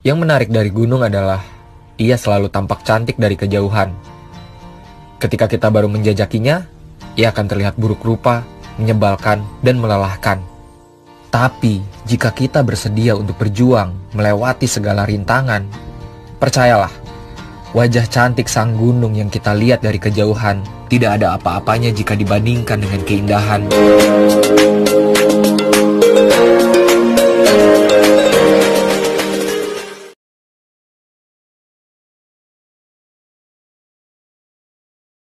Yang menarik dari gunung adalah ia selalu tampak cantik dari kejauhan. Ketika kita baru menjajakinya, ia akan terlihat buruk rupa, menyebalkan, dan melelahkan. Tapi, jika kita bersedia untuk berjuang melewati segala rintangan, percayalah, wajah cantik sang gunung yang kita lihat dari kejauhan tidak ada apa-apanya jika dibandingkan dengan keindahan.